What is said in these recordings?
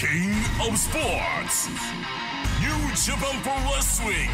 King of Sports. New Japan Pro Wrestling.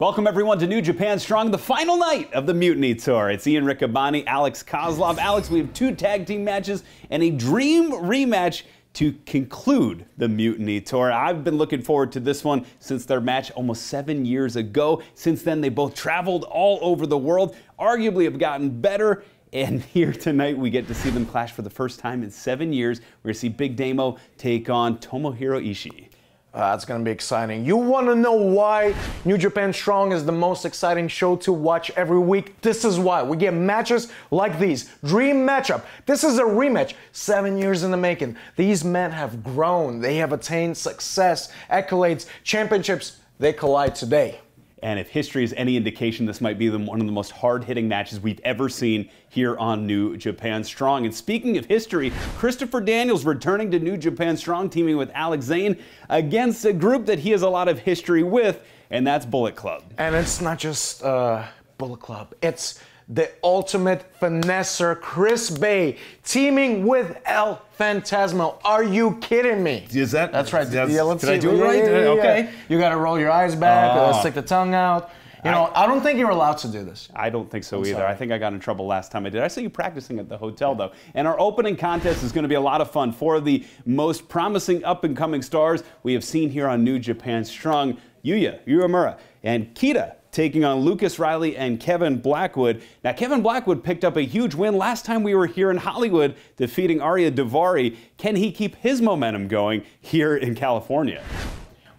Welcome everyone to New Japan Strong, the final night of the Mutiny Tour. It's Ian Riccaboni, Alex Koslov. Alex, we have two tag team matches and a dream rematch to conclude the Mutiny Tour. I've been looking forward to this one since their match almost seven years ago. Since then, they both traveled all over the world, arguably have gotten better. And here tonight, we get to see them clash for the first time in seven years. We're going to see Big Damo take on Tomohiro Ishii. Uh, that's going to be exciting. You want to know why New Japan Strong is the most exciting show to watch every week? This is why. We get matches like these. Dream matchup. This is a rematch. Seven years in the making. These men have grown. They have attained success, accolades, championships. They collide today. And if history is any indication, this might be the, one of the most hard hitting matches we've ever seen here on New Japan Strong. And speaking of history, Christopher Daniels returning to New Japan Strong, teaming with Alex Zayne against a group that he has a lot of history with, and that's Bullet Club. And it's not just uh, Bullet Club, it's the ultimate finesser, Chris Bey, teaming with El Phantasmo. Are you kidding me? Is that? That's right. That's, did. I do it right? yeah, yeah, yeah. Okay. You got to roll your eyes back, uh, stick the tongue out. You know, I, don't think you're allowed to do this. I don't think so either. sorry. I think I got in trouble last time I did. I saw you practicing at the hotel though. And our opening contest is going to be a lot of fun. Four of the most promising up and coming stars we have seen here on New Japan Strong: Yuya Uemura and Kita taking on Lucas Riley and Kevin Blackwood. Now, Kevin Blackwood picked up a huge win last time we were here in Hollywood, defeating Ariya Daivari. Can he keep his momentum going here in California?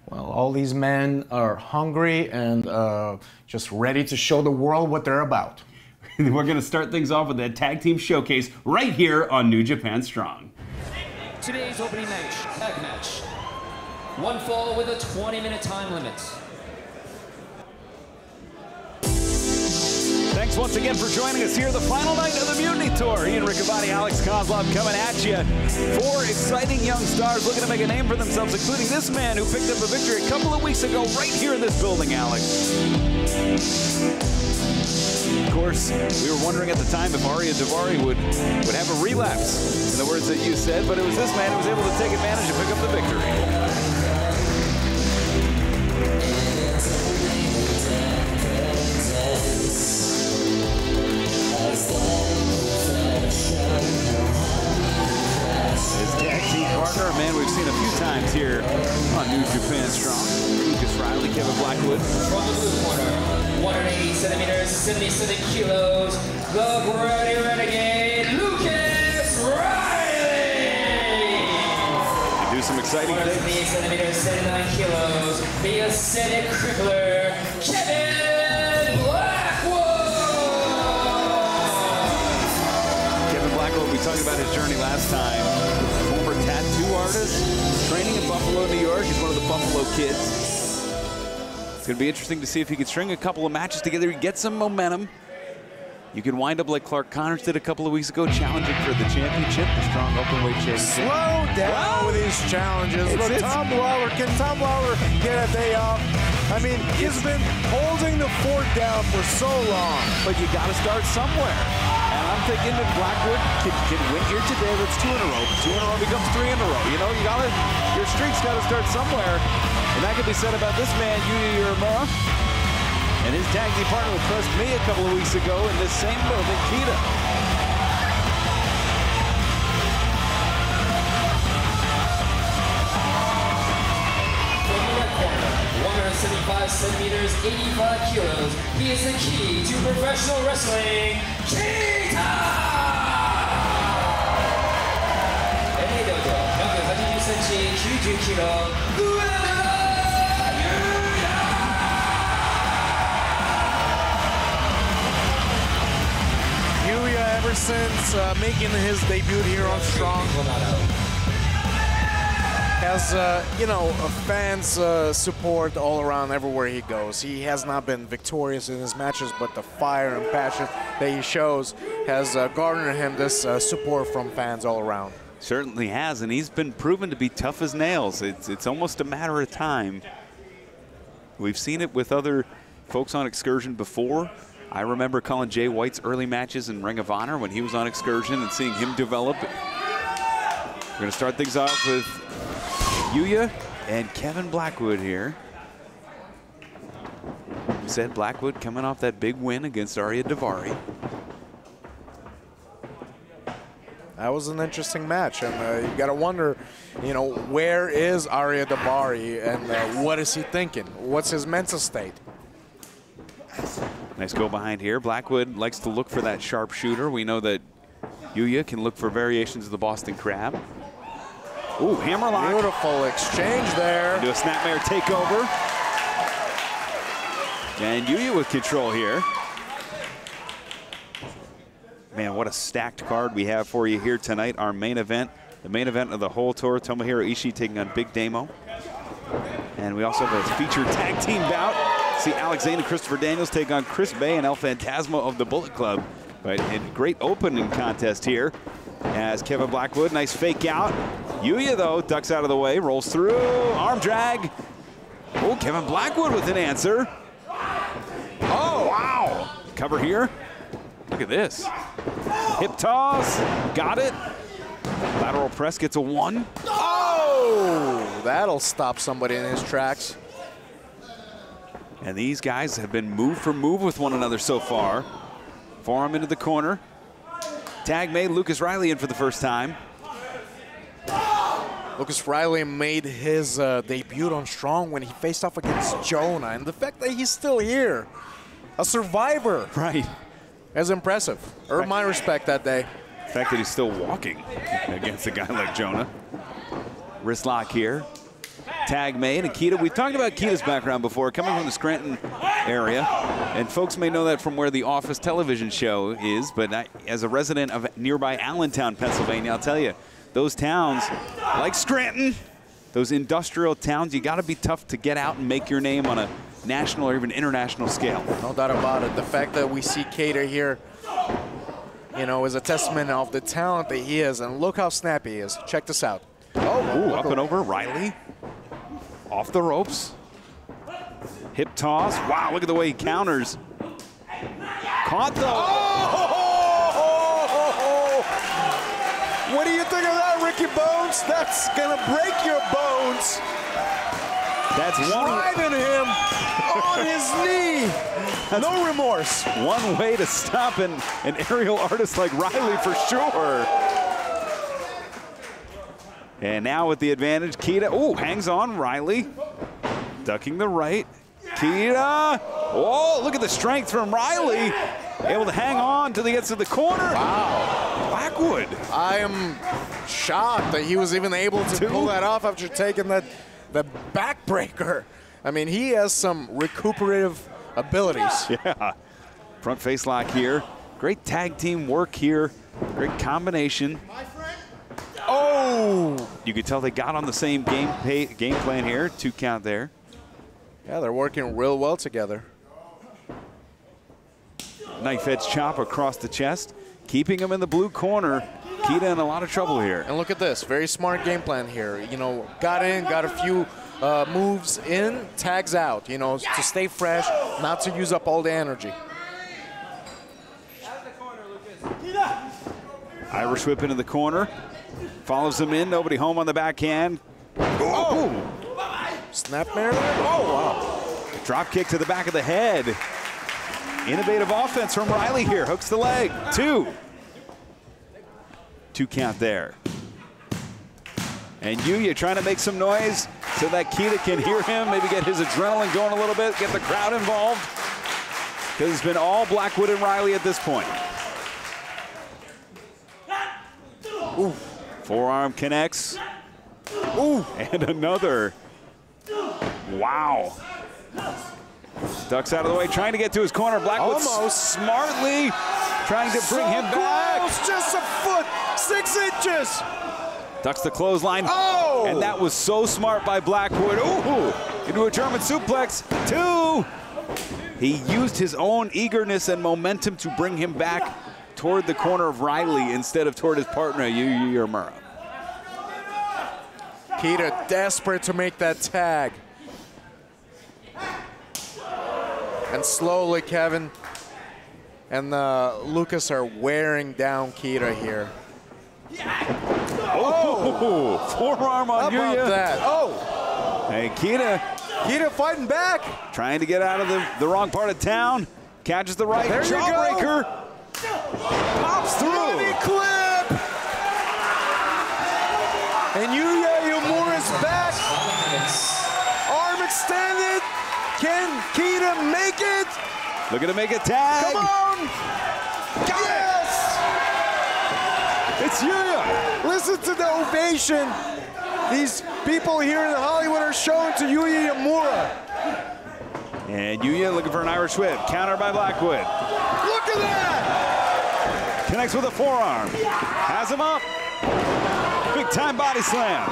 Well, all these men are hungry and uh, just ready to show the world what they're about. We're going to start things off with a tag team showcase right here on New Japan Strong. Today's opening match, tag match. One fall with a 20 minute time limit. Thanks once again for joining us here, the final night of the Mutiny Tour. Ian Riccaboni, Alex Koslov coming at you. Four exciting young stars looking to make a name for themselves, including this man who picked up a victory a couple of weeks ago right here in this building, Alex. Of course, we were wondering at the time if Ariya Daivari would, would have a relapse, in the words that you said, but it was this man who was able to take advantage and pick up the victory. Centimeters, 77 kilos, the Brody Renegade, Lucas Riley! Do some exciting things. 178 centimeters, 79 kilos, the aesthetic crippler, Kevin Blackwood! Kevin Blackwood, we talked about his journey last time. Former tattoo artist, training in Buffalo, New York. He's one of the Buffalo kids. To be interesting to see if he can string a couple of matches together, get some momentum. You can wind up like Clark Connors did a couple of weeks ago, challenging for the championship, the strong openweight championship. Slow down with these challenges. it's- Look, it's- Tom Lawlor, can Tom Lawlor get a day off? I mean, he's been holding the fort down for so long. but you got to start somewhere. And I'm thinking that Blackwood can, can win here today. That's two in a row. Two in a row becomes three in a row. You know, you got to your streak's got to start somewhere, and that can be said about this man, Yuya Uemura, and his tag team partner pressed me a couple of weeks ago in this same building, Kita. One hundred seventy-five centimeters, 85 kilos. He is the key to professional wrestling, Kita! Alex uh, making his debut here on Strong has, uh, you know, fans uh, support all around everywhere he goes. He has not been victorious in his matches, but the fire and passion that he shows has uh, garnered him this uh, support from fans all around. Certainly has, and he's been proven to be tough as nails. It's, it's almost a matter of time. We've seen it with other folks on excursion before. I remember calling Jay White's early matches in Ring of Honor when he was on excursion and seeing him develop. We're going to start things off with Yuya and Kevin Blackwood here. We said Blackwood coming off that big win against Ariya Daivari. That was an interesting match, and uh, you got to wonder, you know, where is Ariya Daivari and uh, what is he thinking? What's his mental state? Nice go behind here. Blackwood likes to look for that sharpshooter. We know that Yuya can look for variations of the Boston Crab. Ooh, hammerlock. Beautiful exchange there. Do a snapmare takeover. And Yuya with control here. Man, what a stacked card we have for you here tonight. Our main event, the main event of the whole tour, Tomohiro Ishii taking on Big Damo. And we also have a featured tag team bout. See Alexander Christopher Daniels take on Chris Bey and El Phantasmo of the Bullet Club. But a great opening contest here as Kevin Blackwood, nice fake out. Yuya, though, ducks out of the way, rolls through, arm drag. Oh, Kevin Blackwood with an answer. Oh, wow. Cover here. Look at this. Hip toss, got it. Lateral press gets a one. Oh, that'll stop somebody in his tracks. And these guys have been move for move with one another so far. Forearm into the corner. Tag made Lucas Riley in for the first time. Lucas Riley made his uh, debut on Strong when he faced off against Jonah, and the fact that he's still here, a survivor, Right. is impressive. Earned my respect that day. The fact that he's still walking against a guy like Jonah. Wrist lock here. Tag made. And Kita, we've talked about Kita's background before, coming from the Scranton area. And folks may know that from where the Office television show is. But I, as a resident of nearby Allentown, Pennsylvania, I'll tell you, those towns, like Scranton, those industrial towns, you got to be tough to get out and make your name on a national or even international scale. No doubt about it. The fact that we see Cater here, you know, is a testament of the talent that he is. And look how snappy he is. Check this out. Oh, Ooh, up and over, Riley. Off the ropes. Hip toss. Wow, look at the way he counters. Caught though. Oh! What do you think of that, Ricky Bones? That's gonna break your bones. That's one, Driving him on his knee. No remorse. one way to stop an, an aerial artist like Riley for sure. And now with the advantage, Kita, ooh, hangs on Riley. Ducking the right. Kita, oh, look at the strength from Riley. Able to hang on till he gets to the corner. Wow. Blackwood. I am shocked that he was even able to Two? pull that off after taking that the backbreaker. I mean, he has some recuperative abilities. Yeah. Front face lock here. Great tag team work here. Great combination. Oh! You could tell they got on the same game pay, game plan here. Two count there. Yeah, they're working real well together. Knife edge chop across the chest, keeping him in the blue corner. Kita in a lot of trouble here. And look at this, very smart game plan here. You know, got in, got a few uh, moves in, tags out. You know, to stay fresh, not to use up all the energy. Irish whip into the corner. Follows him in. Nobody home on the backhand. Oh! Snapmare there? Oh, wow. Drop kick to the back of the head. Innovative offense from Riley here. Hooks the leg. Two. Two count there. And Yuya trying to make some noise so that Kita can hear him, maybe get his adrenaline going a little bit, get the crowd involved. Because it's been all Blackwood and Riley at this point. Ooh. Forearm connects. Ooh, and another. Wow. Ducks out of the way, trying to get to his corner. Blackwood Almost. smartly trying to bring so him back. Close, just a foot, six inches. Ducks the clothesline. Oh! And that was so smart by Blackwood. Ooh! Into a German suplex. Two! He used his own eagerness and momentum to bring him back toward the corner of Riley instead of toward his partner, Yuya Uemura. Kita desperate to make that tag. And slowly, Kevin and uh, Lucas are wearing down Kita here. Oh! Forearm How on about that? Oh, Hey, Kita Kita fighting back. trying to get out of the, the wrong part of town. Catches the right There you jawbreaker. Pops through. Body clip. And Yuya Uemura's back. Arm extended. Can Kita make it? Looking to make a tag. Come on. Got Yes. It's Yuya. Listen to the ovation these people here in Hollywood are showing to Yuya Uemura. And Yuya looking for an Irish whip. Counter by Blackwood. Look at that. Connects with a forearm. Has him up. Big time body slam.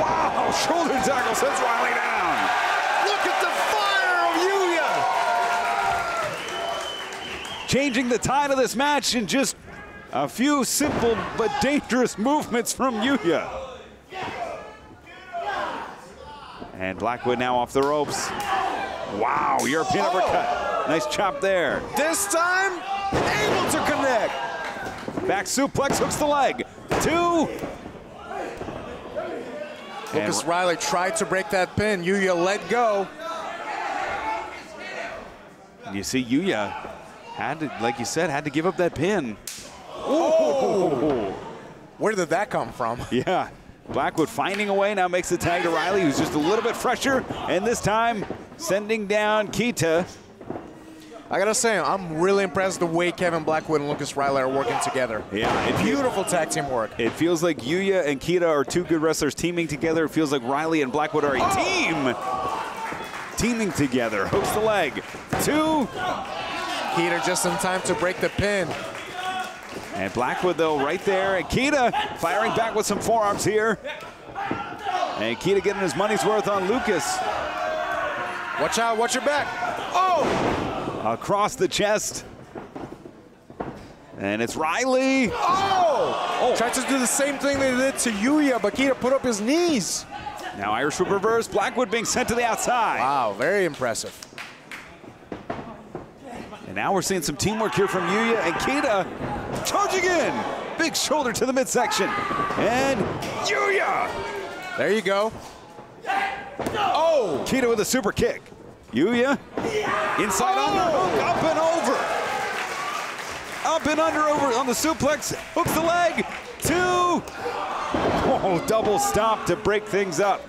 Wow. Shoulder tackle sends Riley down. Look at the fire of Yuya. Changing the tide of this match in just a few simple but dangerous movements from Yuya. And Blackwood now off the ropes. Wow, European Oh. uppercut. Nice chop there. This time, able to connect. Back suplex, hooks the leg. Two. Lucas And- Riley tried to break that pin. Yuya let go. You see, Yuya had to, like you said, had to give up that pin. Where did that come from? Yeah. Blackwood finding a way, now makes the tag to Riley, who's just a little bit fresher, and this time sending down Kita. I gotta say, I'm really impressed the way Kevin Blackwood and Lucas Riley are working together. Yeah, Beautiful tag team work. it feels like Yuya and Kita are two good wrestlers teaming together. It feels like Riley and Blackwood are a team teaming together. Hooks the leg. Two. Kita just in time to break the pin. And Blackwood, though, right there. And Kita firing back with some forearms here. And Kita getting his money's worth on Lucas. Watch out, watch your back. Oh! Across the chest. And it's Riley. Oh! oh! Tried to do the same thing they did to Yuya, but Keita put up his knees. Now Irish whip reverse. Blackwood being sent to the outside. Wow, very impressive. And now we're seeing some teamwork here from Yuya and Kita. Charging in. Big shoulder to the midsection. And Yuya. There you go. Oh! Kita with a super kick. Yuya. Inside oh! underhook. Up and over. Up and under over on the suplex. Hooks the leg. Two. Oh, double stop to break things up.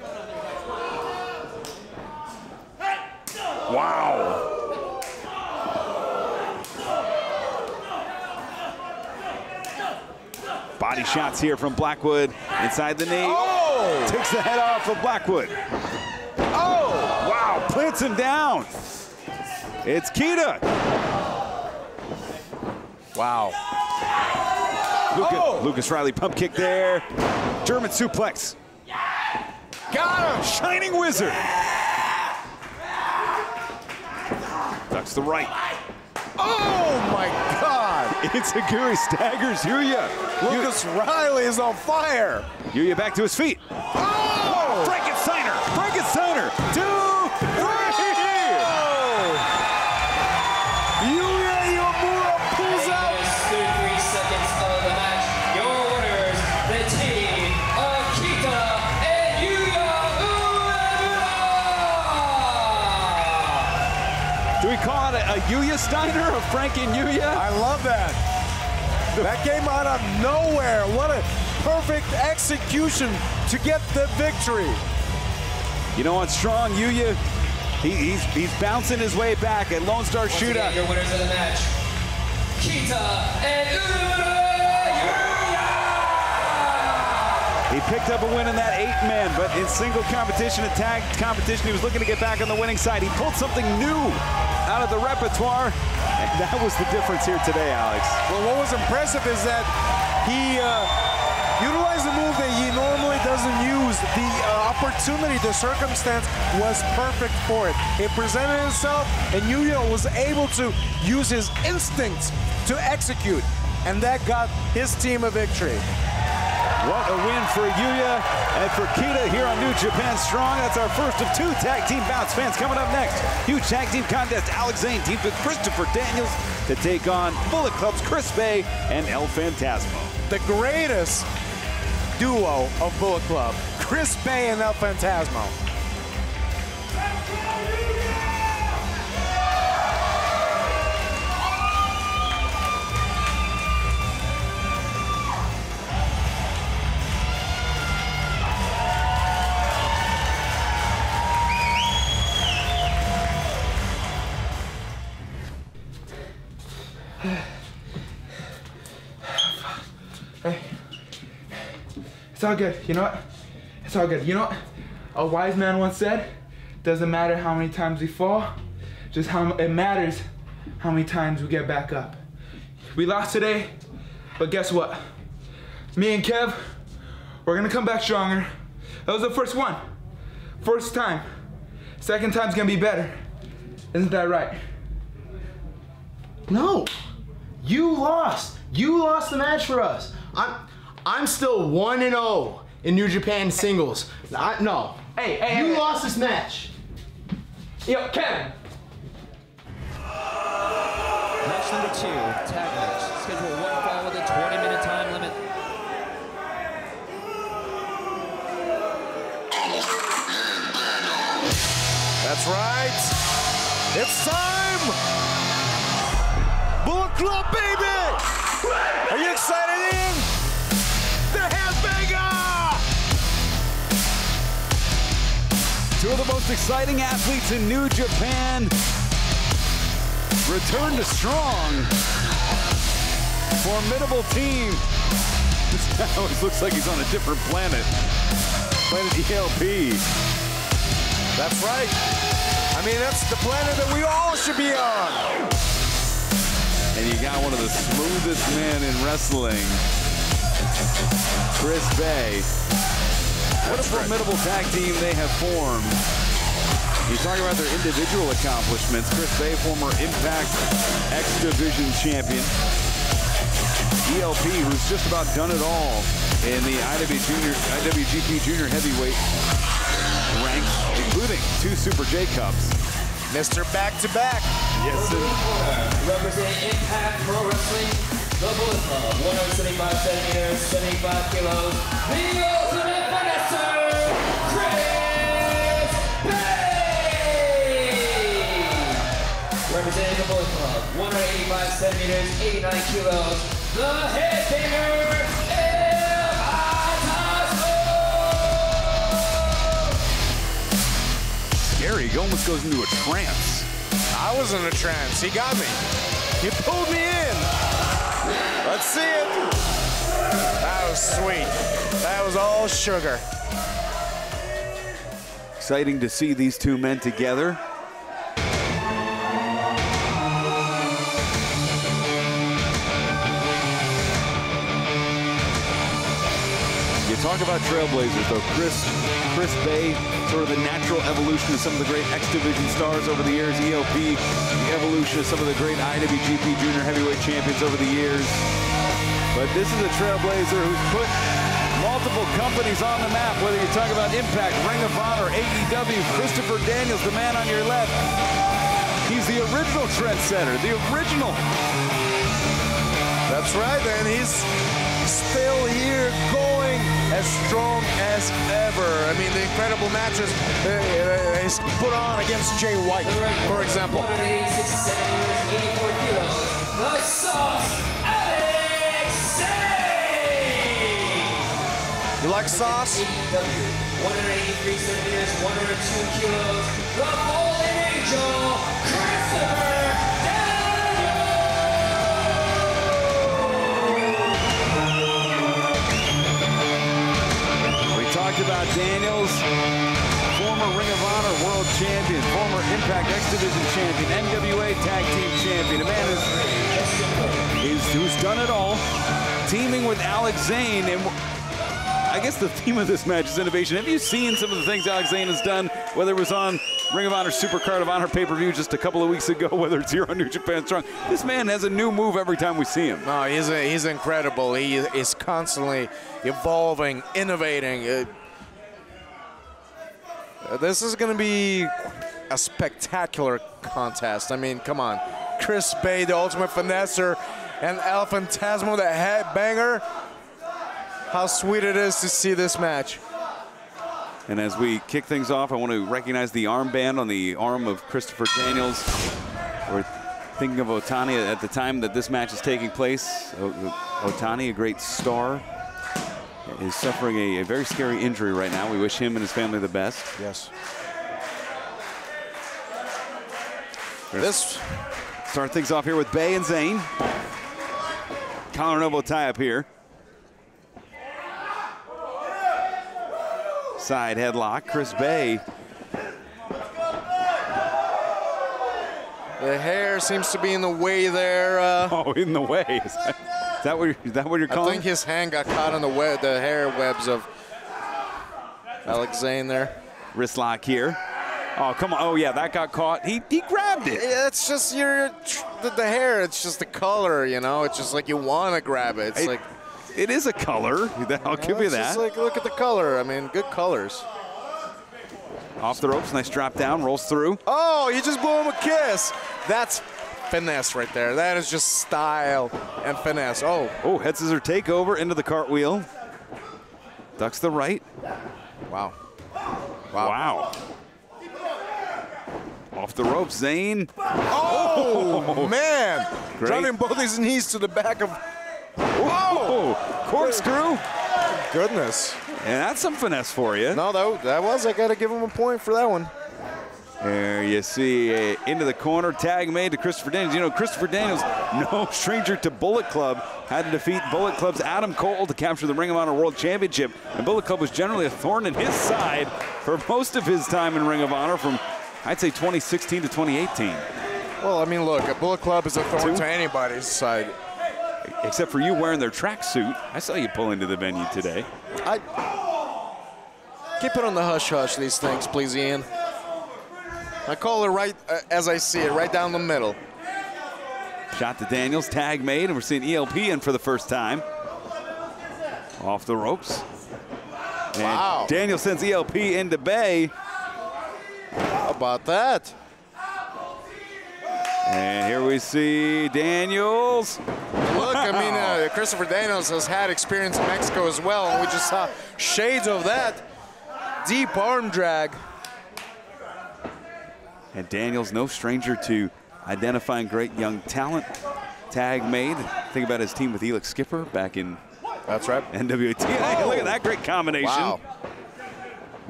Wow. Body shots here from Blackwood inside the knee. Oh! Takes the head off of Blackwood. Plants him down. It's Kita. Wow. Lucas, Oh! Lucas Riley pump kick there. German suplex. Got him! Shining Wizard. Ducks the right. Oh my God! It's Aguri staggers Yuya. Lucas Riley is on fire! Yuya back to his feet. Oh! Frankensteiner. Frankensteiner. Two, Steiner, a Frank and Yuya? I love that. That came out of nowhere. What a perfect execution to get the victory. You know what, strong Yuya, he, he's, he's bouncing his way back at Lone Star Once again, Shootout. Your winners of the match, Kita and Uemura. He picked up a win in that eight man, but in single competition and tag competition, he was looking to get back on the winning side. He pulled something new out of the repertoire, and that was the difference here today, Alex. Well, what was impressive is that he uh, utilized a move that he normally doesn't use. The uh, opportunity, the circumstance was perfect for it. It presented itself, and Yuya was able to use his instincts to execute, and that got his team a victory. What a win for Yuya and for Kita here on New Japan Strong. That's our first of two tag team bouts. Fans coming up next. Huge tag team contest. Alex Zayne teams with Christopher Daniels to take on Bullet Club's Chris Bey and El Phantasmo. The greatest duo of Bullet Club, Chris Bey and El Phantasmo. It's all good. You know what? It's all good. You know what? A wise man once said, doesn't matter how many times we fall, just how it matters how many times we get back up. We lost today, but guess what? Me and Kev, we're gonna come back stronger. That was the first one. First time. Second time's gonna be better. Isn't that right? No, you lost. You lost the match for us. I'm, I'm still one and zero in New Japan singles. I, no, Hey, hey, you hey, hey. lost this match. Yo, Kevin. Match number two, tag match. Schedule one fall with a 20 minute time limit. That's right. It's time. Bullet Club, baby. Two of the most exciting athletes in New Japan return to strong. Formidable team. This guy always looks like he's on a different planet. Planet ELP. That's right. I mean, that's the planet that we all should be on. And you got one of the smoothest men in wrestling, Chris Bey. What a formidable tag team they have formed. You talk about their individual accomplishments. Chris Bey, former Impact X Division champion. ELP, who's just about done it all in the IW junior, IWGP Junior Heavyweight ranks, including two Super J Cups. Mr. Back to Back. Yes, sir. Representing Impact Pro Wrestling, the Bullet Club, 175 centimeters, 75 kilos, the Representing the Club, 185 centimeters, 89 kilos, the Headbanger, Gary almost goes into a trance. I was in a trance. He got me. He pulled me in. Let's see it. That was sweet. That was all sugar. Exciting to see these two men together. Talk about trailblazers, though. Chris, Chris Bey, sort of the natural evolution of some of the great X Division stars over the years. ELP, the evolution of some of the great IWGP Junior Heavyweight champions over the years. But this is a trailblazer who's put multiple companies on the map, whether you're talking about Impact, Ring of Honor, AEW, Christopher Daniels, the man on your left. He's the original trendsetter, the original. That's right, and he's still here going as strong as ever. I mean, the incredible matches uh, he's put on against Jay White, for example. 186 centimeters, 84 kilos, the Sauce Alex Zayne! You like sauce? AEW, 183 centimeters, 102 kilos, the Golden Angel, about Daniels, former Ring of Honor world champion, former Impact X Division champion, NWA tag team champion, a man who's, who's done it all, teaming with Alex Zayne. And I guess the theme of this match is innovation. Have you seen some of the things Alex Zayne has done, whether it was on Ring of Honor Super Card of Honor pay-per-view just a couple of weeks ago, whether it's here on New Japan Strong. This man has a new move every time we see him. No, he's, a, he's incredible. He is constantly evolving, innovating, uh, this is going to be a spectacular contest. I mean, come on. Chris Bey, the ultimate finesser, and El Phantasmo, the headbanger. How sweet it is to see this match. And as we kick things off, I want to recognize the armband on the arm of Christopher Daniels. We're thinking of Otani at the time that this match is taking place. O- Otani, a great star, is suffering a, a very scary injury right now. We wish him and his family the best. Yes. This Start things off here with Bey and Zayne. Collar and tie up here. Side headlock. Chris Bey the hair seems to be in the way there. Uh, Oh, in the way. Is that what you're, is that what you're calling? I think his hand got caught in the web, the hair webs of Alex Zayne there. Wrist lock here. Oh, come on. Oh, yeah, that got caught. He, he grabbed it. Yeah, it's just your the, the hair. It's just the color, you know. It's just like you want to grab it. It's It- like It is a color. I'll give you that. just like look at the color. I mean, good colors. Off the ropes, nice drop down, rolls through. Oh, you just blew him a kiss. That's finesse right there. That is just style and finesse. Oh, Oh, head scissor takeover into the cartwheel. Ducks the right. wow. Wow. wow. Off the ropes, Zayne. Oh, oh, man. Great. Driving both his knees to the back of. Whoa! Corkscrew. Goodness. And that's some finesse for you. No, that, that was. I got to give him a point for that one. There you see uh, into the corner, tag made to Christopher Daniels. You know, Christopher Daniels, no stranger to Bullet Club, had to defeat Bullet Club's Adam Cole to capture the Ring of Honor World Championship. And Bullet Club was generally a thorn in his side for most of his time in Ring of Honor from, I'd say, 2016 to 2018. Well, I mean, look, a Bullet Club is a thorn Two. to anybody's side. Except for you wearing their tracksuit. I saw you pull into the venue today. I keep it on the hush hush. These things, please, Ian. I call it right uh, as I see it, right down the middle. Shot to Daniels, tag made, and we're seeing ELP in for the first time. Off the ropes. And Wow. Daniels sends ELP into Bey. How about that? And here we see Daniels. Look, I mean, uh, Christopher Daniels has had experience in Mexico as well, and we just saw shades of that. Deep arm drag. And Daniels, no stranger to identifying great young talent. Tag made. Think about his team with Elix Skipper back in That's right. NWT. Hey, look at that great combination. Wow.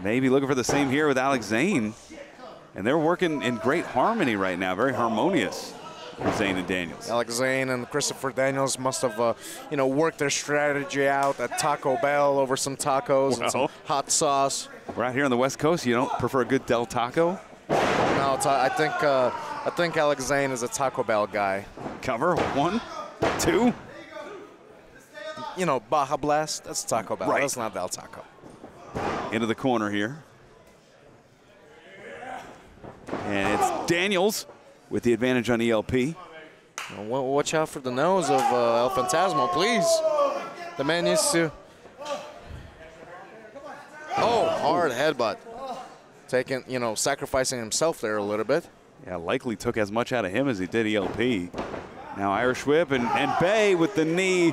Maybe looking for the same here with Alex Zayne. And they're working in great harmony right now, very harmonious for Zayne and Daniels. Alex Zayne and Christopher Daniels must have, uh, you know, worked their strategy out at Taco Bell over some tacos and some hot sauce. We're out here on the West Coast. You don't prefer a good Del Taco? No, I think uh, I think Alex Zayne is a Taco Bell guy. Cover one, two. You know, Baja Blast. That's Taco Bell. Right. That's not Del Taco. into the corner here. And it's Daniels with the advantage on ELP. Watch out for the nose of uh, El Phantasmo, please. The man needs to. Oh, hard headbutt. Taking, you know, sacrificing himself there a little bit. Yeah, likely took as much out of him as he did ELP. Now Irish whip and, and Bey with the knee.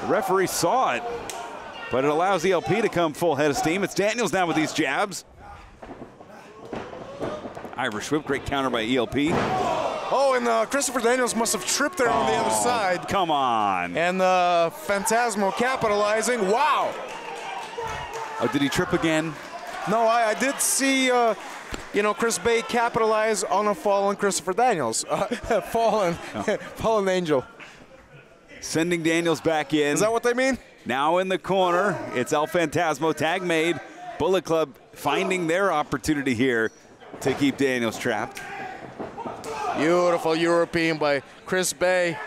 The referee saw it, but it allows ELP to come full head of steam. It's Daniels now with these jabs. Irish whip, great counter by ELP. Oh, and uh, Christopher Daniels must have tripped there on the other side. Come on. And uh, Phantasmo capitalizing. Wow. Oh, did he trip again? No, I, I did see, uh, you know, Chris Bey capitalize on a fallen Christopher Daniels. Uh, fallen, fallen angel. Sending Daniels back in. Is that what they mean? Now in the corner, it's El Phantasmo tag made. Bullet Club finding their opportunity here to keep Daniels trapped. Beautiful European by Chris Bey.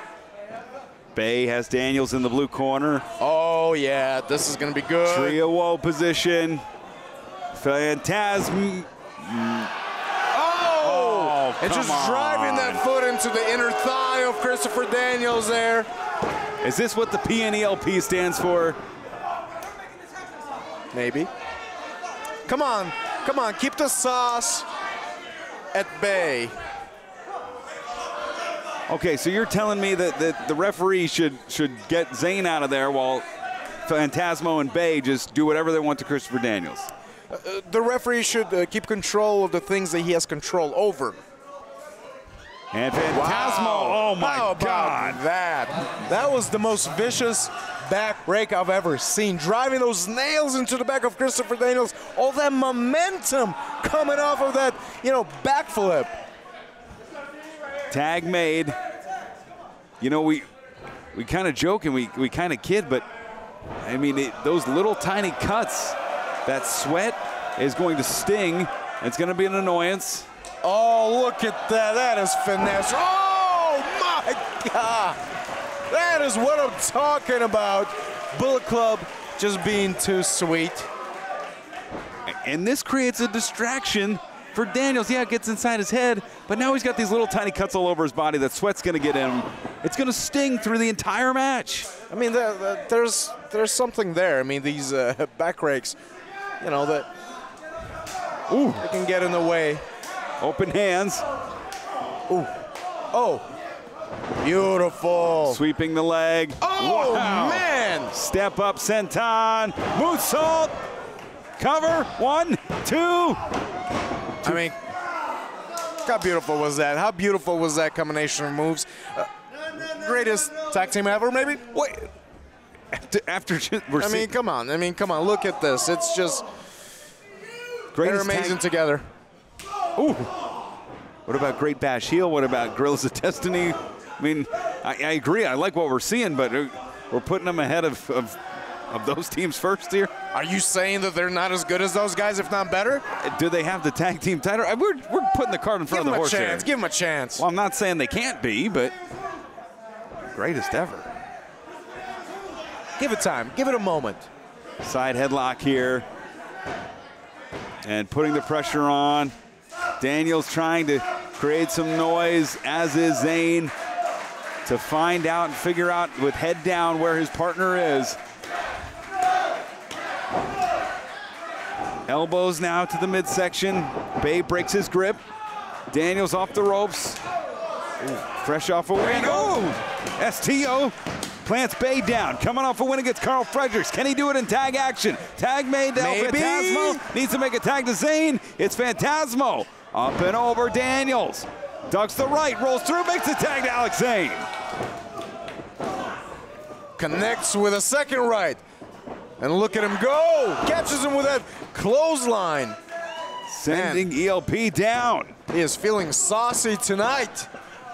Bey has Daniels in the blue corner. Oh, yeah, this is going to be good. Trio woe position. Phantasm. Oh! Oh, and just come driving that foot into the inner thigh of Christopher Daniels there. Is this what the PNELP stands for? Maybe. Come on, come on, keep the sauce at bay. Okay, so you're telling me that, that the referee should should get Zayne out of there while Phantasmo and Bey just do whatever they want to Christopher Daniels. The referee should uh, keep control of the things that he has control over. And Phantasmo, oh my How God. that? That was the most vicious back rake I've ever seen. Driving those nails into the back of Christopher Daniels. All that momentum coming off of that, you know, backflip. Tag made. You know, we we kind of joke and we, we kind of kid, but I mean, it, those little tiny cuts, that sweat is going to sting. It's going to be an annoyance. Oh, look at that. That is finesse. Oh, my God. That is what I'm talking about. Bullet Club just being too sweet. And this creates a distraction for Daniels. Yeah, it gets inside his head, but now he's got these little tiny cuts all over his body. That sweat's going to get in him. It's going to sting through the entire match. I mean, there, there- there's there's something there. I mean, these uh, back rakes, you know, that Ooh, they can get in the way. open hands, Oh, beautiful. sweeping the leg. Oh, Wow. man. Step up, senton, moonsault, cover, one, two. I mean, how beautiful was that? How beautiful was that combination of moves? Uh, greatest tag team ever, maybe? Wait. After, after we're I mean, come on. I mean, come on. Look at this. It's just they're amazing tag- together. Ooh. What about Great Bash Heel? What about Guerrillas of Destiny? I mean, I, I agree. I like what we're seeing, but uh, we're putting them ahead of, of, of those teams first here. Are you saying that they're not as good as those guys, if not better? Do they have the tag team title? Uh, We're, we're putting the card in front Give of them the a horse chance. here. Give them a chance. Well, I'm not saying they can't be, but greatest ever. Give it time. Give it a moment. Side headlock here. And putting the pressure on. Daniels trying to create some noise, as is Zayne, to find out and figure out with head down where his partner is. Elbows now to the midsection. Bey breaks his grip. Daniels off the ropes. Ooh, fresh off a win. Oh! STO plants Bey down. Coming off a win against Carl Fredericks. Can he do it in tag action? Tag made to Maybe. Phantasmo. Needs to make a tag to Zayne. It's Phantasmo. Up and over Daniels. Ducks the right, rolls through, makes the tag to Alex Zayne. Connects with a second right. And look at him go. Catches him with that clothesline. Sending ELP down. He is feeling saucy tonight.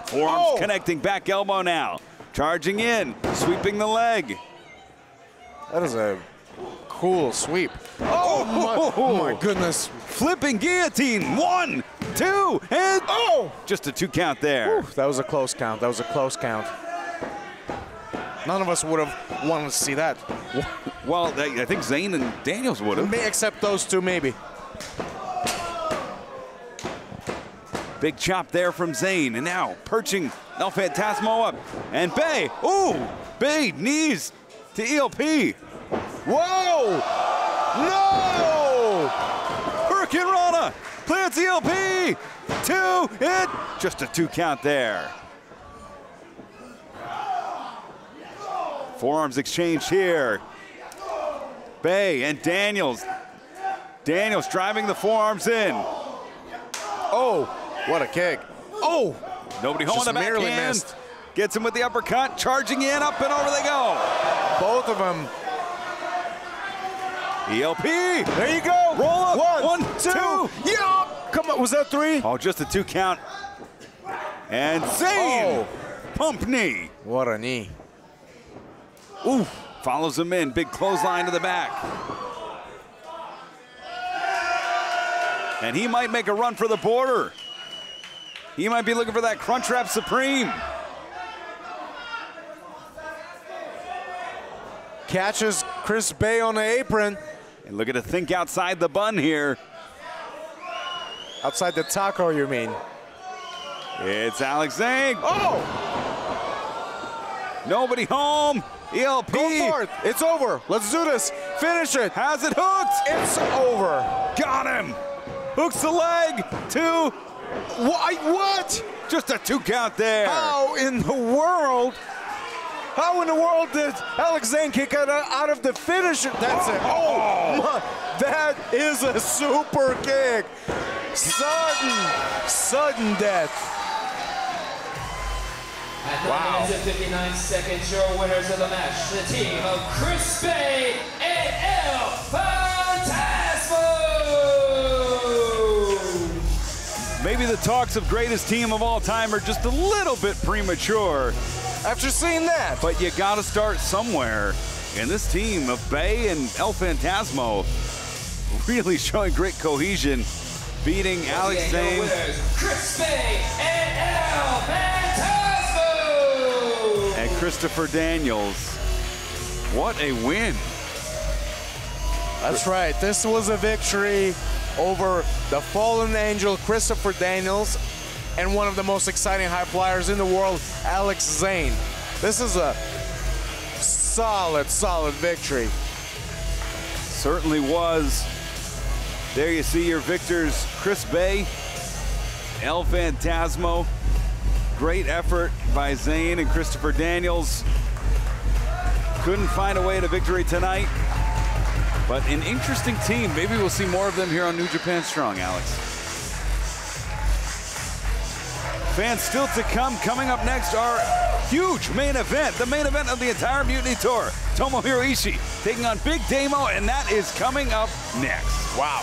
Forearms Oh. connecting, back elbow now. Charging in, sweeping the leg. That is a cool sweep. Oh, oh, my, oh my goodness. Flipping guillotine. One, two, and oh! Just a two count there. That was a close count. That was a close count. None of us would have wanted to see that. Well, I think Zayne and Daniels would have. May except those two, maybe. Big chop there from Zayne. And now perching El Phantasmo up. And Bey. Ooh! Bey knees to ELP. Whoa! No! Hurricane Rana plants ELP. Two, and just a two count there. Forearms exchanged here. Bey and Daniels. Daniels driving the forearms in. What a kick. Oh! Nobody home Just on the merely backhand. missed. Gets him with the uppercut, charging in, up and over they go. Both of them. ELP. There you go. Roll up. One, One, two. two. Yeah. Come on. Was that three? Oh, just a two count. And Zayne. Oh. Pump knee. What a knee. Ooh. Follows him in. Big clothesline to the back. And he might make a run for the border. He might be looking for that Crunchwrap Supreme. Catches Chris Bey on the apron. And looking to think outside the bun here. Outside the taco, you mean? It's Alex Zayne. Oh! Nobody home. ELP. Go for it. It's over. Let's do this. Finish it. Has it hooked. It's over. Got him. Hooks the leg. Two. What? What? Just a two count there. How in the world? How in the world did Alex Zayne kick out, out of the finish? That's it. Oh, oh. my, that is a super kick. Sudden, sudden death. At 9 Wow. minutes and 59 seconds, your winners of the match, the team of Chris Bey and El Maybe the talks of greatest team of all time are just a little bit premature, After seeing that, but you got to start somewhere. And this team of Bey and El Phantasmo really showing great cohesion, beating Alex Yeah, Zayne. winners, Chris Bey and El Phantasmo! and Christopher Daniels. What a win. That's right. This was a victory over the fallen angel Christopher Daniels and one of the most exciting high flyers in the world, Alex Zayne. This is a solid, solid victory. Certainly was. There you see your victors, Chris Bey, El Phantasmo. Great effort by Zayne and Christopher Daniels. Couldn't find a way to victory tonight. But an interesting team. Maybe we'll see more of them here on New Japan Strong, Alex. Fans still to come. Coming up next, our huge main event, the main event of the entire Mutiny Tour. Tomohiro Ishii taking on Big Damo, and that is coming up next. Wow.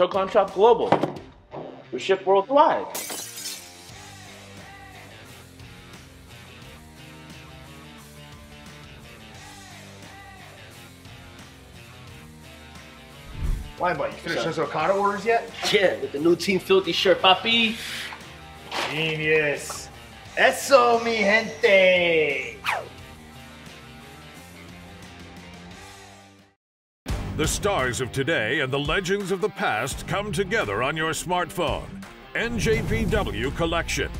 unknown. Tokon Shop Global. We ship worldwide. Why, buddy? You finished those Okada orders yet? Yeah, with the new Team Filthy shirt, papi. Genius. Eso, mi gente. The stars of today and the legends of the past come together on your smartphone. NJPW Collection.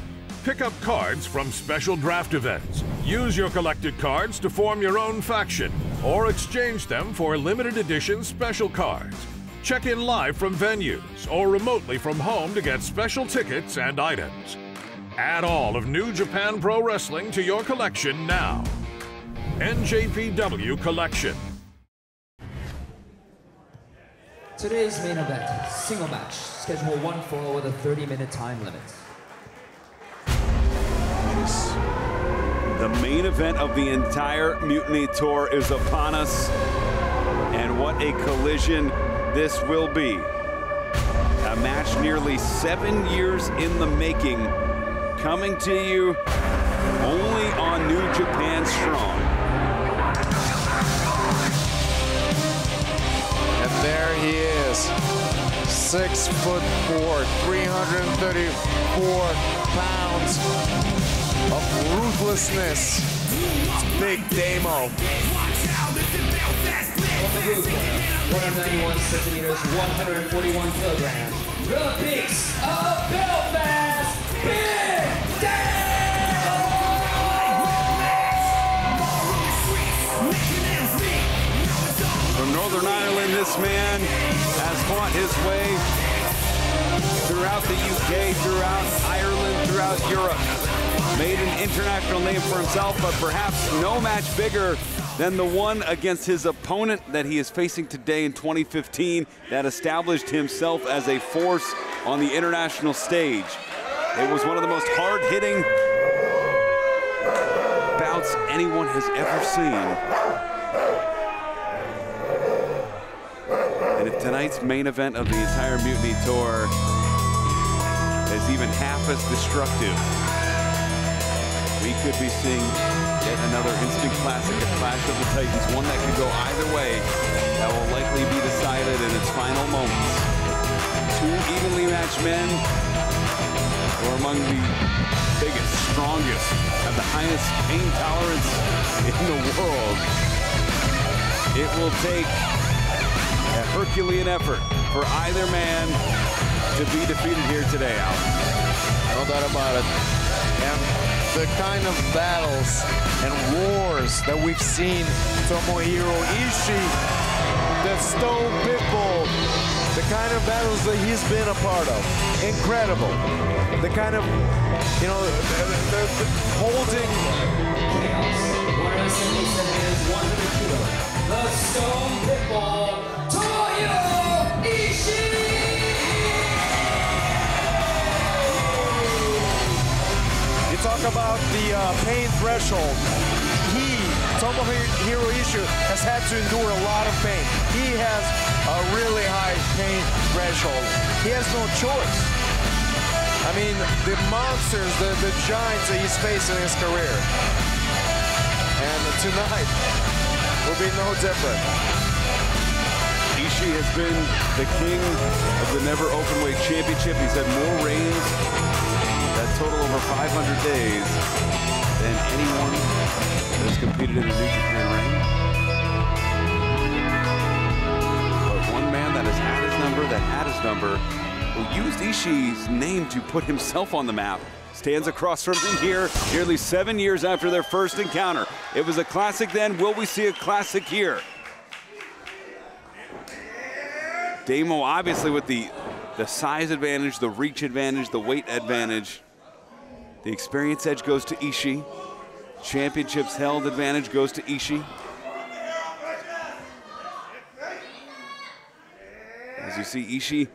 Pick up cards from special draft events. Use your collected cards to form your own faction or exchange them for limited edition special cards. Check in live from venues or remotely from home to get special tickets and items. Add all of New Japan Pro Wrestling to your collection now. NJPW Collection. Today's main event, single match, schedule 1-4 with a 30-minute time limit. The main event of the entire Mutiny Tour is upon us. And what a collision this will be. A match nearly seven years in the making, coming to you only on New Japan Strong. Is. Six foot four, 334 pounds of ruthlessness. It's Big Damo. 191 centimeters, 141 kilograms. The Peaks of Belfast, Big From Northern Ireland, this man fought his way throughout the UK, throughout Ireland, throughout Europe. Made an international name for himself, but perhaps no match bigger than the one against his opponent that he is facing today in 2015 that established himself as a force on the international stage. It was one of the most hard-hitting bouts anyone has ever seen. And if tonight's main event of the entire Mutiny Tour is even half as destructive, we could be seeing yet another instant classic, a Clash of the Titans, one that could go either way, that will likely be decided in its final moments. Two evenly matched men who are among the biggest, strongest, have the highest pain tolerance in the world. It will take Herculean effort for either man to be defeated here today, Alex. No doubt about it. And the kind of battles and wars that we've seen Tomohiro Ishii, the Stone Pitbull, the kind of battles that he's been a part of, incredible. The kind of, you know, the, the, the holding. 170 centimeters, 100 kilos. The Stone Pitbull, Tomohiro You talk about the uh, pain threshold. He, Tomohiro Ishii, has had to endure a lot of pain. He has a really high pain threshold. He has no choice. I mean, the monsters, the, the giants that he's faced in his career. And tonight will be no different. Has been the king of the Never Openweight Championship. He's had more reigns that total over 500 days than anyone that has competed in the New Japan ring. But one man that has had his number, that had his number, who used Ishii's name to put himself on the map, stands across from him here nearly seven years after their first encounter. It was a classic then. Will we see a classic here? Damo obviously with the the size advantage, the reach advantage, the weight advantage. The experience edge goes to Ishii. Championships held advantage goes to Ishii. As you see, Ishii,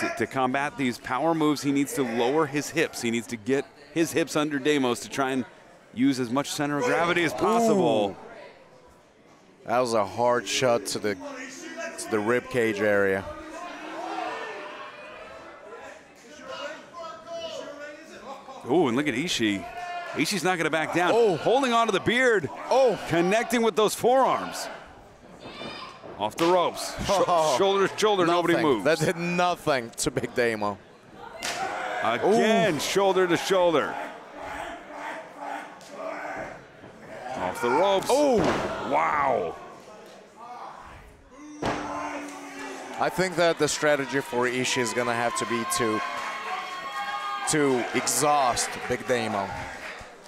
to, to combat these power moves, he needs to lower his hips. He needs to get his hips under Damos to try and use as much center of gravity as possible. That was a hard shot to the to the rib cage area. Ooh, and look at Ishii. Ishii's not going to back down. Oh, holding on to the beard. Oh, connecting with those forearms. Off the ropes. Sho- Oh. shoulder to shoulder, nobody Nothing. moves. That did nothing to Big Damo. Again, shoulder to shoulder. Off the ropes. Oh, wow. I think that the strategy for Ishii is gonna have to be to to exhaust Big Damo.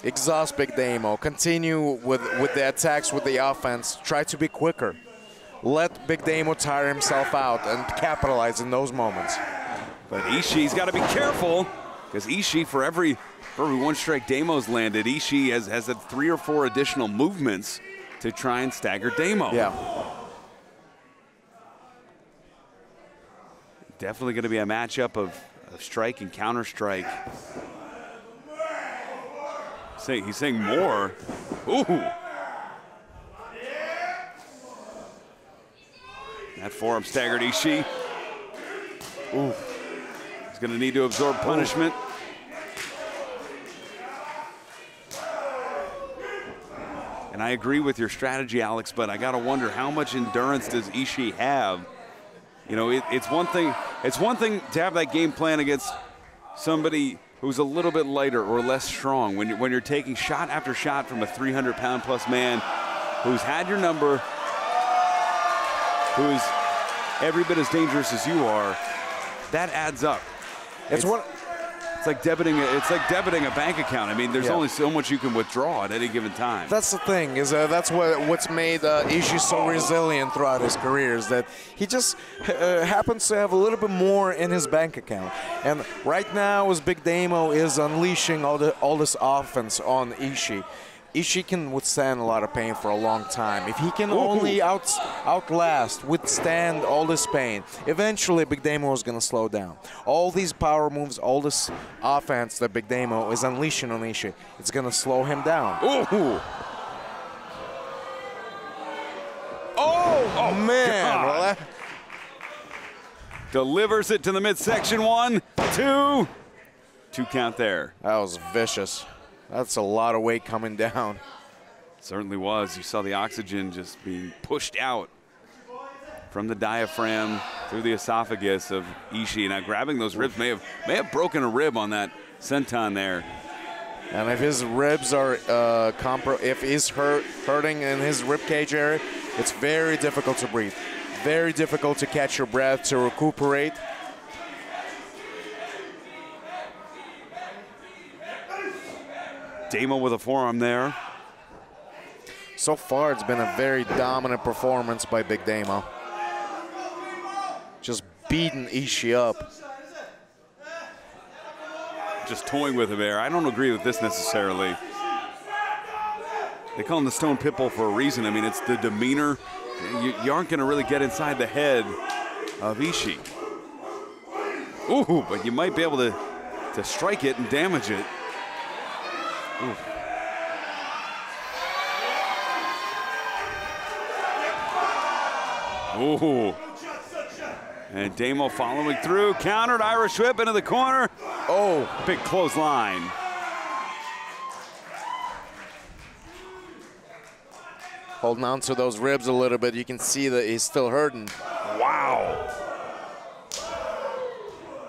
Exhaust Big Damo. Continue with, with the attacks, with the offense. Try to be quicker. Let Big Damo tire himself out and capitalize in those moments. But Ishii's got to be careful because Ishii, for every for every one strike Damo's landed, Ishii has, has had three or four additional movements to try and stagger Damo. Yeah. Definitely going to be a matchup of, of strike and counter strike. Say, he's saying more. Ooh. That forearm staggered Ishii. Ooh. He's going to need to absorb punishment. And I agree with your strategy, Alex, but I got to wonder how much endurance does Ishii have? You know, it, it's one thing. It's one thing to have that game plan against somebody who's a little bit lighter or less strong. When you're, when you're taking shot after shot from a 300 pound plus man who's had your number, who's every bit as dangerous as you are, that adds up. It's one. It's like debiting. A, it's like debiting a bank account. I mean, there's Yeah. only so much you can withdraw at any given time. That's the thing is uh, that's what what's made uh, Ishii so resilient throughout his career is that he just uh, happens to have a little bit more in his bank account. And right now, as Big Damo is unleashing all the all this offense on Ishii. Ishii can withstand a lot of pain for a long time. If he can only out, outlast, withstand all this pain, eventually Big Damo is going to slow down. All these power moves, all this offense that Big Damo is unleashing on Ishii, it's going to slow him down. Ooh. Oh, oh, oh man. Well, that- Delivers it to the midsection. One, two, two count there. That was vicious. That's a lot of weight coming down. Certainly was. You saw the oxygen just being pushed out from the diaphragm through the esophagus of Ishii. Now grabbing those ribs may have may have broken a rib on that senton there. And if his ribs are uh, compro- if he's hurt, hurting in his rib cage area, it's very difficult to breathe. Very difficult to catch your breath, to recuperate. Damo with a forearm there. So far, it's been a very dominant performance by Big Damo. Just beating Ishii up. Just toying with him there. I don't agree with this necessarily. They call him the Stone Pitbull for a reason. I mean, it's the demeanor. You, you aren't going to really get inside the head of Ishii. Ooh, but you might be able to, to strike it and damage it. Ooh. Ooh. And Damo following through, countered Irish whip into the corner. Oh, big clothesline. Holding on to those ribs a little bit, you can see that he's still hurting. Wow.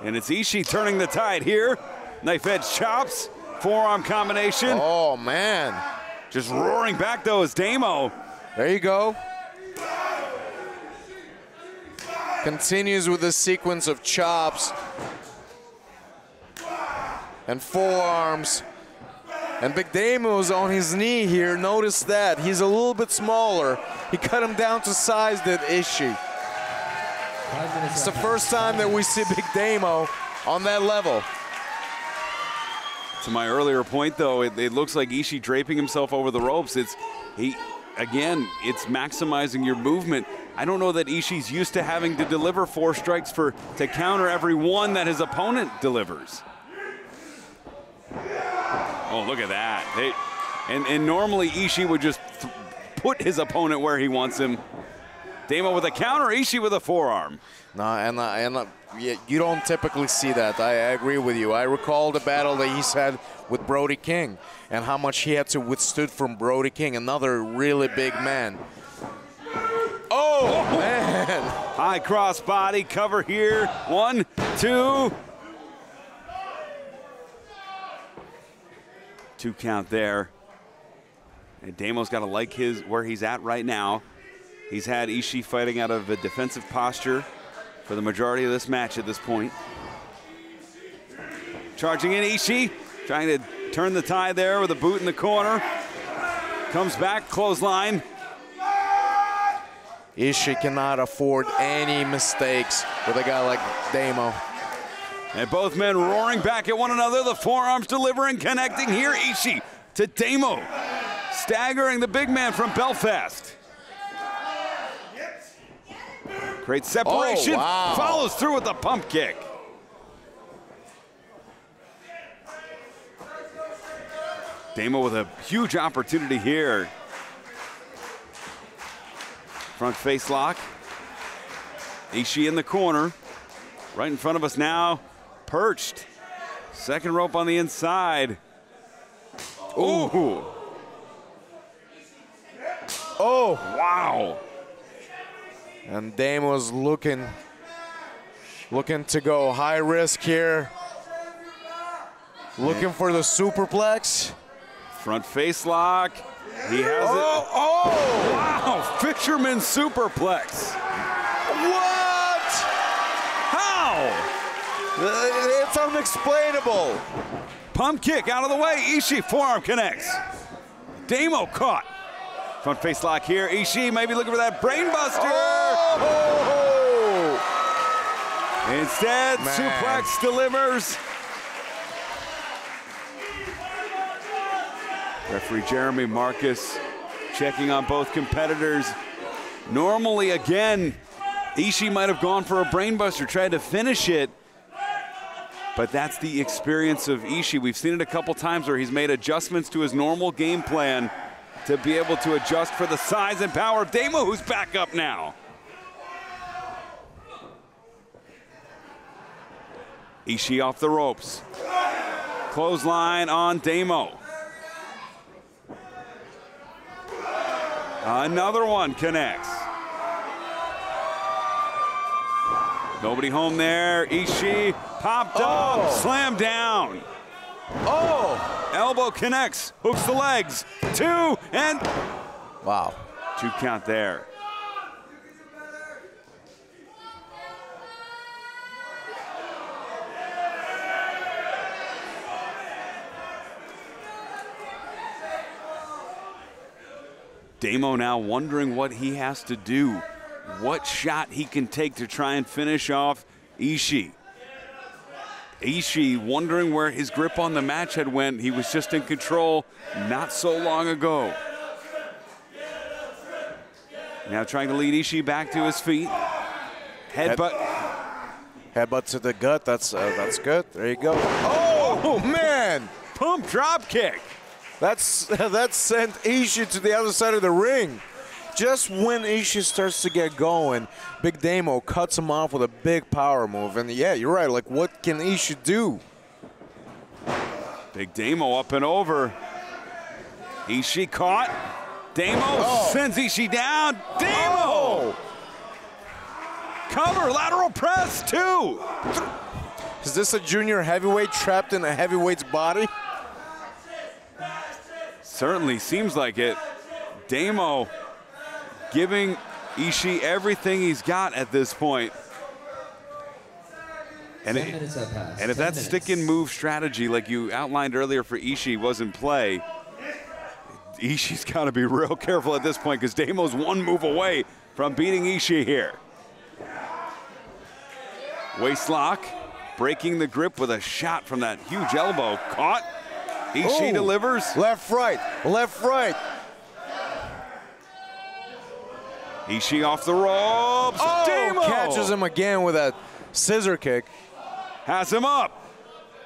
And it's Ishii turning the tide here. Knife edge chops, forearm combination. Oh, man. Just roaring back though is Damo. There you go. Continues with this sequence of chops and forearms. And Big Damo's on his knee here. Notice that. He's a little bit smaller. He cut him down to size that Ishii. It's the first time that we see Big Damo on that level. To my earlier point, though, it, it looks like Ishii draping himself over the ropes. It's he again. It's maximizing your movement. I don't know that Ishii's used to having to deliver four strikes for to counter every one that his opponent delivers. Oh, look at that! They, and and normally Ishii would just put his opponent where he wants him. Damo with a counter, Ishii with a forearm. No, and uh, and uh, yeah, you don't typically see that. I, I agree with you. I recall the battle that he's had with Brody King and how much he had to withstood from Brody King, another really big man. Oh man! High cross body cover here. One, two. Two count there. And Damo's got to like his where he's at right now. He's had Ishii fighting out of a defensive posture for the majority of this match at this point. Charging in Ishii, trying to turn the tie there with a boot in the corner. Comes back, clothesline. Ishii cannot afford any mistakes with a guy like Damo. And both men roaring back at one another. The forearms delivering, connecting here. Ishii to Damo. Staggering the big man from Belfast. Great separation. Oh, wow. Follows through with the pump kick. Damo with a huge opportunity here. Front face lock. Ishii in the corner. Right in front of us now, perched. Second rope on the inside. Ooh. Oh, Wow. And Damo's looking, looking to go high risk here. Looking for the superplex. Front face lock. He has Oh, it. oh! Wow. Fisherman superplex. What? How? It's unexplainable. Pump kick out of the way. Ishii forearm connects. Damo caught. Front face lock here. Ishii maybe looking for that brainbuster. Oh! Instead, Man. suplex delivers. Referee Jeremy Marcus checking on both competitors. Normally, again, Ishii might have gone for a brainbuster, tried to finish it. But that's the experience of Ishii. We've seen it a couple times where he's made adjustments to his normal game plan to be able to adjust for the size and power of Damo, who's back up now. Ishii off the ropes. Clothesline on Damo. Another one connects. Nobody home there. Ishii popped up, oh. slam down. Oh! Elbow connects, hooks the legs. Two, and Wow. two count there. Damo now wondering what he has to do, what shot he can take to try and finish off Ishii. Ishii wondering where his grip on the match had went. He was just in control not so long ago. Now trying to lead Ishii back to his feet. Headbutt. Headbutt to the gut. That's uh, that's good. There you go. Oh man! Pump drop kick. That's that sent Ishii to the other side of the ring. Just when Ishii starts to get going, Big Damo cuts him off with a big power move. And yeah, you're right. Like, what can Ishii do? Big Damo up and over. Ishii caught. Damo Oh. sends Ishii down. Damo! Oh. Cover, lateral press, two. Is this a junior heavyweight trapped in a heavyweight's body? Certainly seems like it. Damo giving Ishii everything he's got at this point. And, it- minutes have passed. and if that minutes. stick and move strategy, like you outlined earlier for Ishii, was in play, Ishii's got to be real careful at this point because Damo's one move away from beating Ishii here. Waist lock, breaking the grip with a shot from that huge elbow. Caught. Ishii Oh. delivers. Left, right, left, right. Ishii off the ropes. Oh, Damo catches him again with a scissor kick. Has him up.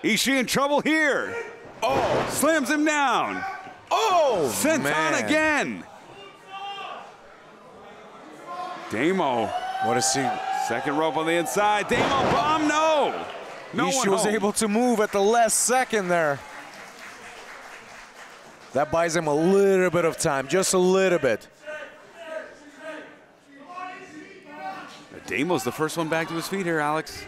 Ishii in trouble here. Oh, slams him down. Oh, Sent man. on again. Damo, What he? second rope on the inside. Damo bomb, um, no. No Ishii was able to move at the last second there. That buys him a little bit of time, just a little bit. Damo's the first one back to his feet here, Alex.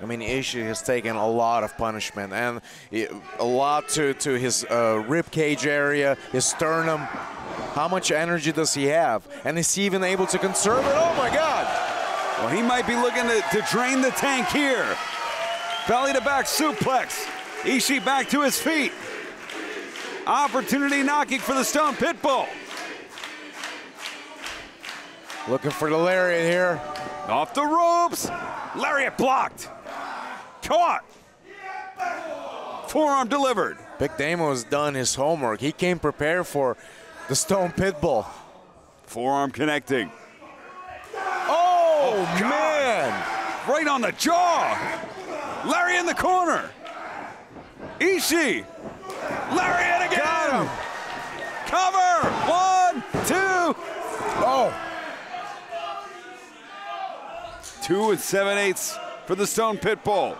I mean, Ishii has taken a lot of punishment and a lot to, to his uh, rib cage area, his sternum. How much energy does he have? And is he even able to conserve it? Oh my God! Well, he might be looking to, to drain the tank here. Belly to back suplex. Ishii back to his feet. Opportunity knocking for the Stone Pitbull. Looking for the lariat here. Off the ropes. Lariat blocked. Caught. Forearm delivered. Big Damo has done his homework. He came prepared for the Stone Pitbull. Forearm connecting. Oh, God. man! Right on the jaw. Larry in the corner. Ishii. Lariat again. Got him. Cover. One, two. Oh, Two and seven eighths for the Stone Pit Bull.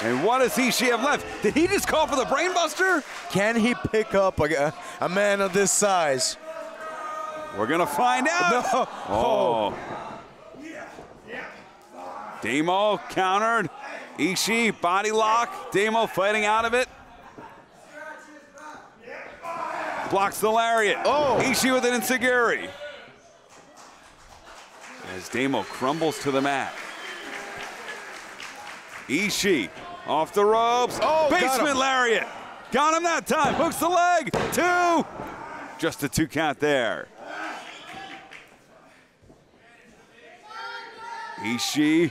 And what does Ishii have left? Did he just call for the Brainbuster? Can he pick up a, a man of this size? We're gonna find out. No. Oh. oh. Damo countered. Ishii body lock. Damo fighting out of it. Blocks the lariat. Oh. Ishii with an enzuigiri. As Damo crumbles to the mat. Ishii off the ropes. Oh, Basement him. lariat. Got him that time. Hooks the leg. Two. Just a two count there. Ishii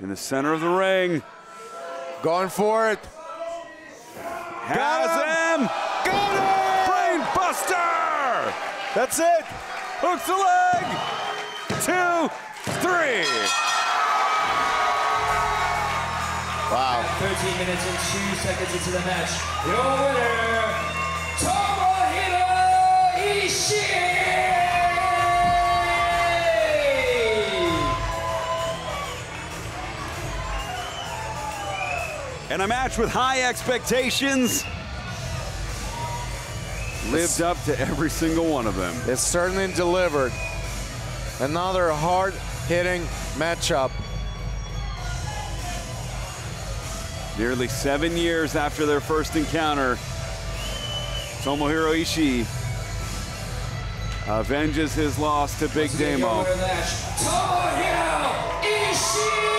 in the center of the ring. Going for it. Has him. Got him! Brain buster. That's it. Hooks the leg. Two, three. Wow. 13 minutes and 2 seconds into the match. Your winner, Tomohiro Ishii! And a match with high expectations. Lived up to every single one of them. It certainly delivered. Another hard-hitting matchup. Nearly seven years after their first encounter, Tomohiro Ishii avenges his loss to Big Once again, your Damo. winner of the match, Tomohiro Ishii!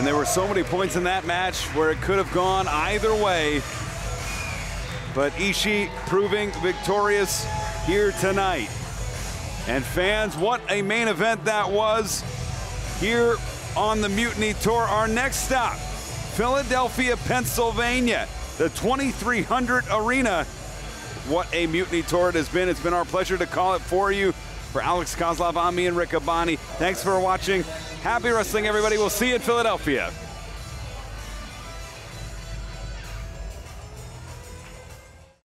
And there were so many points in that match where it could have gone either way. But Ishii proving victorious here tonight. And fans, what a main event that was here on the Mutiny Tour. Our next stop, Philadelphia, Pennsylvania, the 2300 Arena. What a Mutiny Tour it has been. It's been our pleasure to call it for you. For Alex Koslov, I'm Riccaboni. Thanks for watching. Happy wrestling, everybody. We'll see you in Philadelphia.